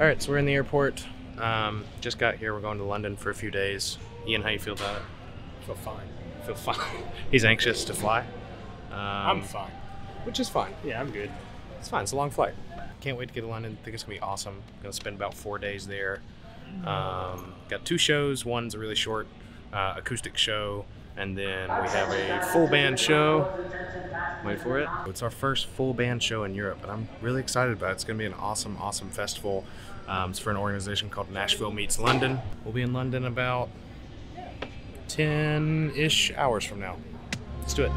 All right, so we're in the airport. Um, just got here. We're going to London for a few days. Ian, how you feel about it? I feel fine. I Feel fine. He's anxious to fly. Um, I'm fine. which is fine. Yeah, I'm good. It's fine. It's a long flight. Can't wait to get to London. think it's gonna be awesome. Gonna spend about four days there. Um, got two shows. One's a really short uh, acoustic show, and then we have a full band show. Wait for it. It's our first full band show in Europe, and I'm really excited about it. It's gonna be an awesome, awesome festival. Um, it's for an organization called Nashville Meets London. We'll be in London about 10 ish hours from now. Let's do it.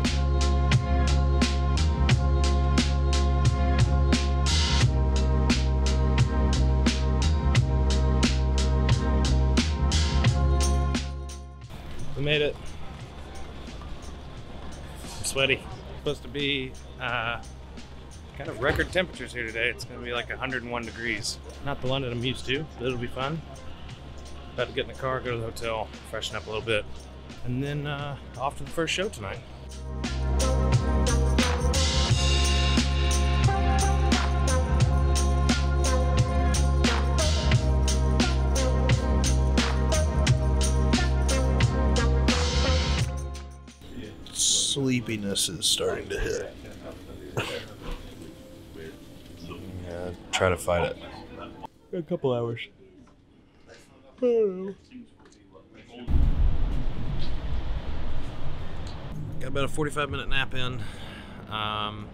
We made it. Sweaty. supposed to be uh, kind of record temperatures here today. It's going to be like 101 degrees. Not the London I'm used to, but it'll be fun. About to get in the car, go to the hotel, freshen up a little bit, and then uh, off to the first show tonight. Sleepiness is starting to hit. yeah, try to fight it. A couple hours. Got about a 45 minute nap in. Um,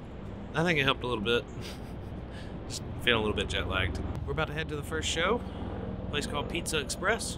I think it helped a little bit. Just feeling a little bit jet lagged. We're about to head to the first show. A place called Pizza Express.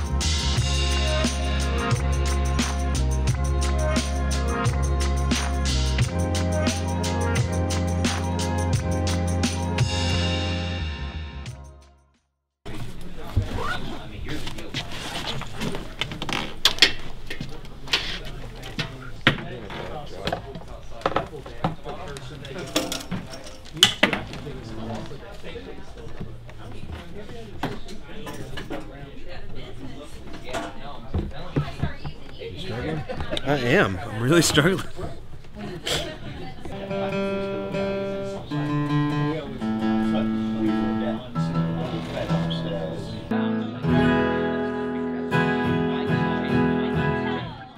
I am. I'm really struggling.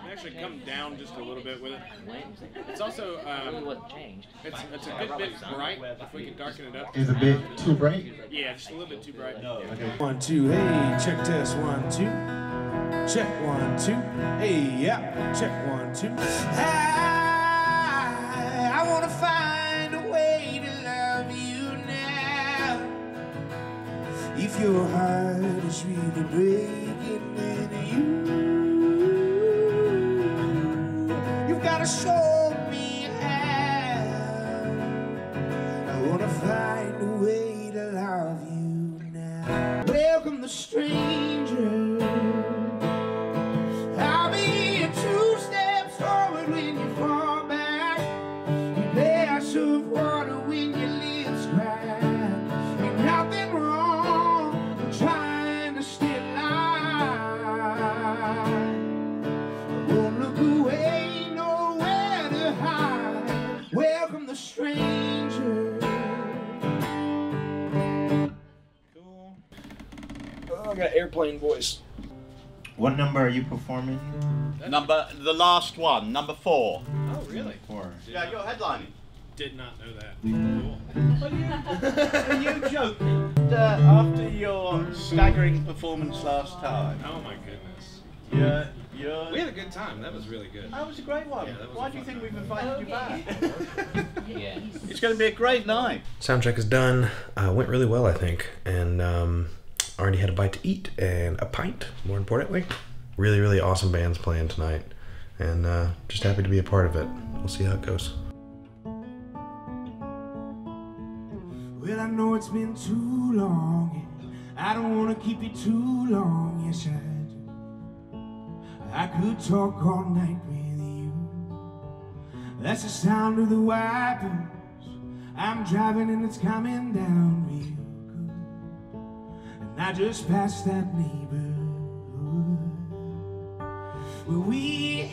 actually come down just a little bit with it. It's also um, it's, it's a good bit bright. If we could darken it up, is a bit too bright. Yeah, just a little bit too bright. One, two, hey, check test, one, two. Check one, two. Hey, yeah, check one, two. I, I wanna find a way to love you now. If your heart is really breaking, then you, you've gotta show I got airplane voice. What number are you performing? Number the last one, number four. Oh, really? Four. Yeah, you're headlining. Did not know that. Are you joking? Uh, after your staggering performance last time, Oh my goodness. you're, you're, We had a good time. That was really good. that was a great one. Yeah, Why do you think time. we've invited you back? It's going to be a great night. Soundcheck is done. Uh, went really well, I think, and um, already had a bite to eat and a pint. More importantly, really, really awesome bands playing tonight, and uh, just happy to be a part of it. We'll see how it goes. Well, I know it's been too long. I don't want to keep you too long. Yes, I do. I could talk all night with you. That's the sound of the wipers. I'm driving and it's coming down real good. I just passed that neighborhood where we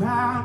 found,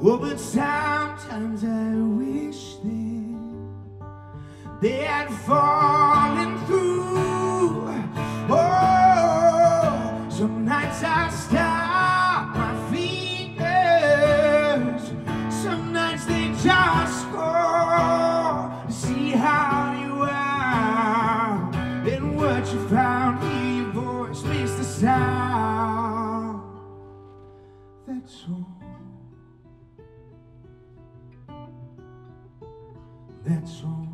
Oh, but sometimes I wish that they had fallen through. Oh, some nights I stop my fingers. Some nights they just go to see how you are and what you found. Hear your voice, miss the sound. That's all. That's all.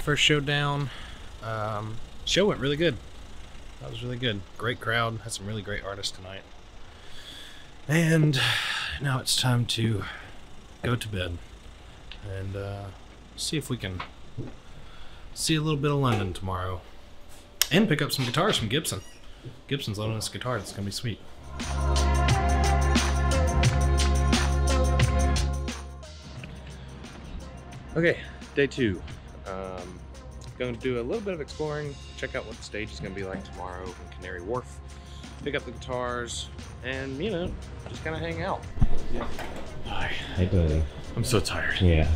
First show down. Um, show went really good. That was really good. Great crowd. Had some really great artists tonight. And now it's time to go to bed and uh, see if we can see a little bit of London tomorrow and pick up some guitars from Gibson. Gibson's loaning us a guitar. That's gonna be sweet. Okay, day two. Um, going to do a little bit of exploring, check out what the stage is going to be like tomorrow in Canary Wharf, pick up the guitars, and you know, just kind of hang out. Hi. Hey, buddy. I'm so tired. Yeah.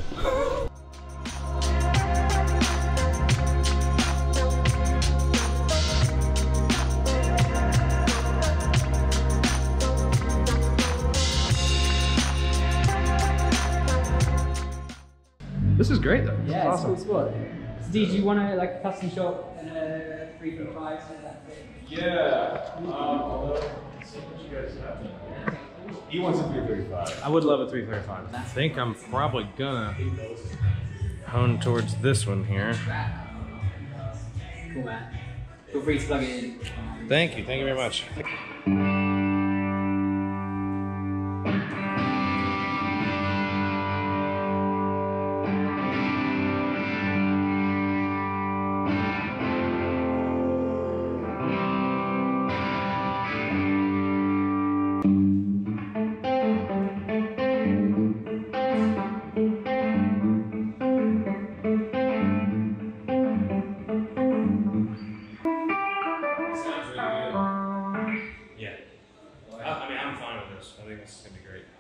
This is great though. Yeah, it's a cool spot. Do you want to like custom shop and a three from five? So that's it. Yeah. Um, although, let's see what you guys have. He wants a 335. I would love a 335. I think I'm probably gonna hone towards this one here. Cool, man. Feel free to plug it in. Thank you. Thank you very much.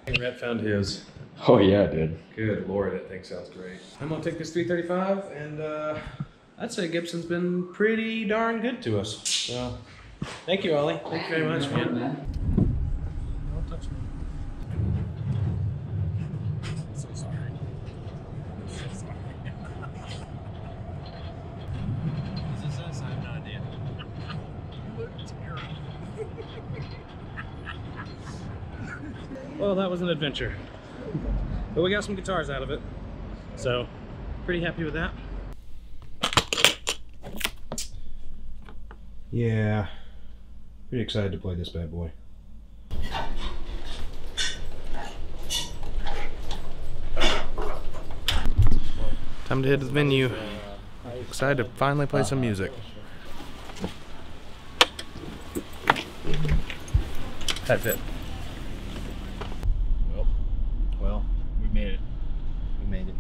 Rhett found his. Oh, yeah, dude. Good lord, that thing sounds great. I'm gonna take this 335, and uh, I'd say Gibson's been pretty darn good to us. So, thank you, Ollie. Thank you very much, man. man. Don't touch me. So sorry. So sorry. Is this us? I have no idea. you look terrible. Well, that was an adventure. But we got some guitars out of it. So, pretty happy with that. Yeah. Pretty excited to play this bad boy. Time to head to the venue. Excited to finally play some music. That's fit. Well, well, we made it. We made it.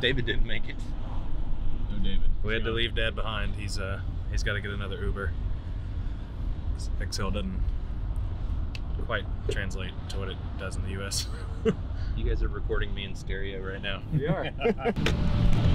David didn't make it. No, David. We had to leave Dad behind. He's uh he's got to get another Uber. XL doesn't quite translate to what it does in the U.S. You guys are recording me in stereo right now. We are.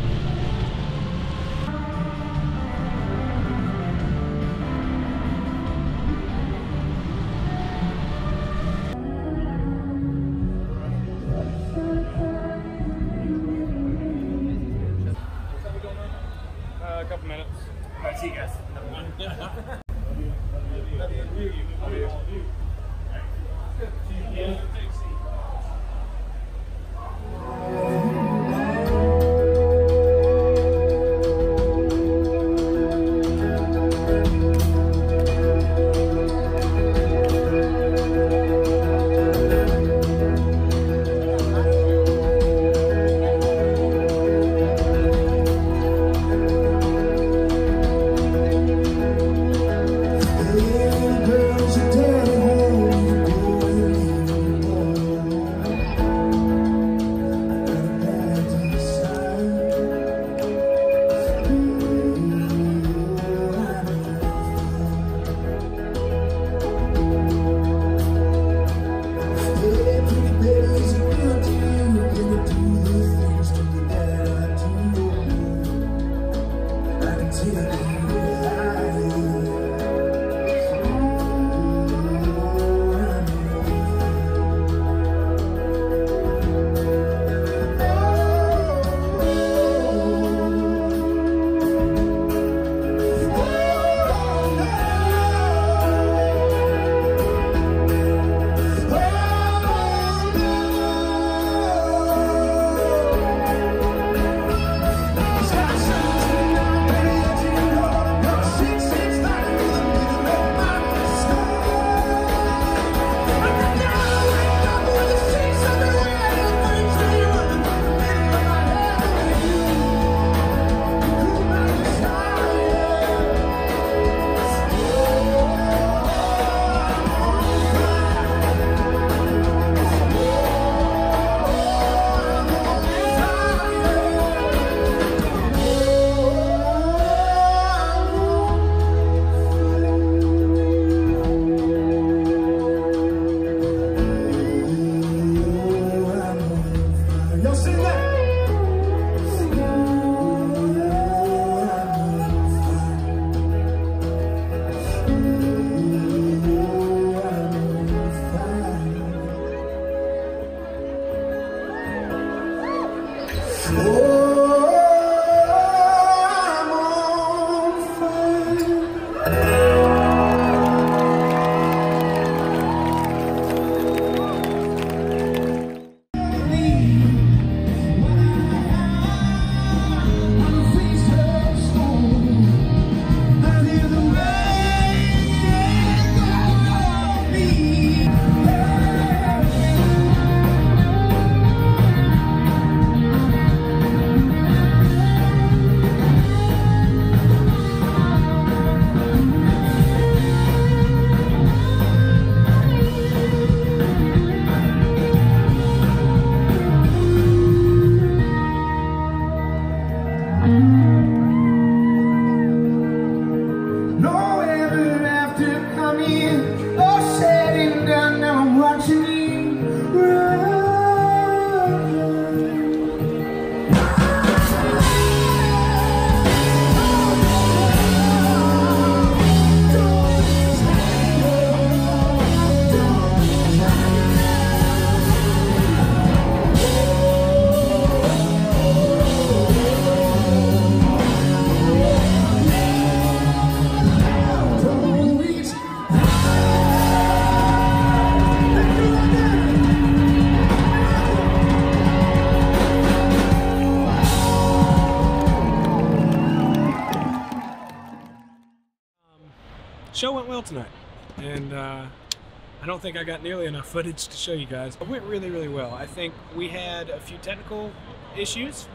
think I got nearly enough footage to show you guys. It went really, really well. I think we had a few technical issues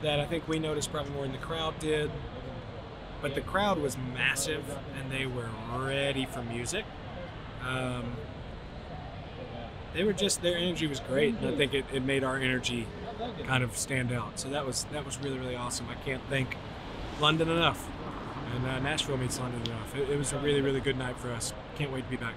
that I think we noticed probably more than the crowd did, but the crowd was massive and they were ready for music. Um, they were just their energy was great, and I think it, it made our energy kind of stand out. So that was that was really, really awesome. I can't thank London enough. And uh, Nashville meets London enough. It, it was a really, really good night for us. Can't wait to be back.